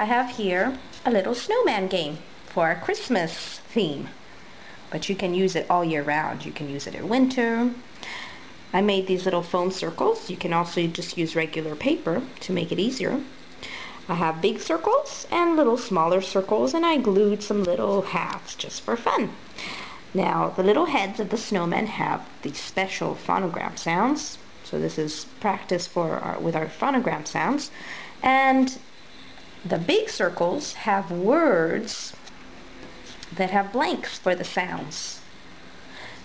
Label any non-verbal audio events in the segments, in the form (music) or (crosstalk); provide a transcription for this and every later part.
I have here a little snowman game for our Christmas theme. But you can use it all year round. You can use it in winter. I made these little foam circles. You can also just use regular paper to make it easier. I have big circles and little smaller circles and I glued some little halves just for fun. Now the little heads of the snowmen have these special phonogram sounds. So this is practice for our, with our phonogram sounds. And the big circles have words that have blanks for the sounds.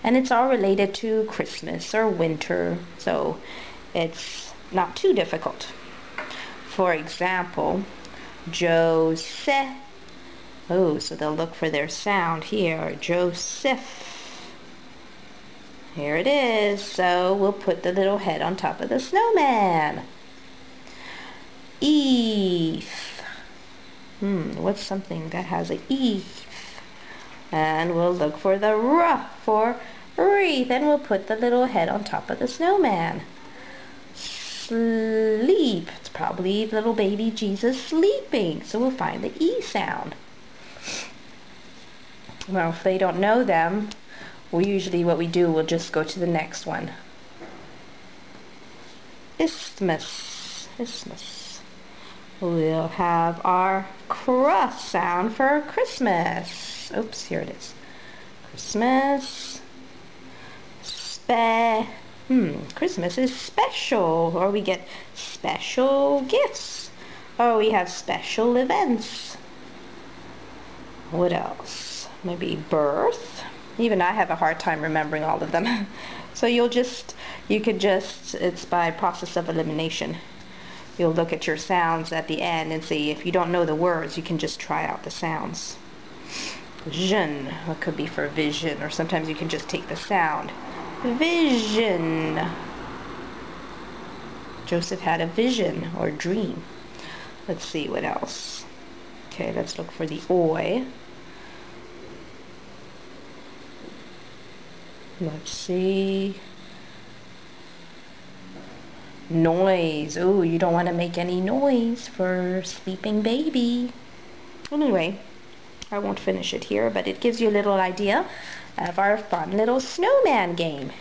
And it's all related to Christmas or winter, so it's not too difficult. For example, Joseph. Oh, so they'll look for their sound here. Joseph. Here it is. So we'll put the little head on top of the snowman. Eve. Hmm, what's something that has a E? And we'll look for the R for wreath. And we'll put the little head on top of the snowman. Sleep. It's probably little baby Jesus sleeping. So we'll find the E sound. Well, if they don't know them, we usually what we do, we'll just go to the next one. Isthmus. Isthmus. We'll have our cross sound for Christmas. Oops, here it is. Christmas. Spe. Hmm, Christmas is special, or we get special gifts, or we have special events. What else? Maybe birth. Even I have a hard time remembering all of them. (laughs) so you'll just, you could just, it's by process of elimination you'll look at your sounds at the end and see if you don't know the words you can just try out the sounds. Vision what could be for vision or sometimes you can just take the sound. Vision. Joseph had a vision or dream. Let's see what else. Okay let's look for the oi. Let's see Noise. Oh, you don't want to make any noise for sleeping baby. Anyway, I won't finish it here, but it gives you a little idea of our fun little snowman game,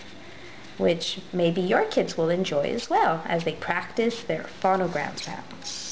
which maybe your kids will enjoy as well as they practice their phonogram sounds.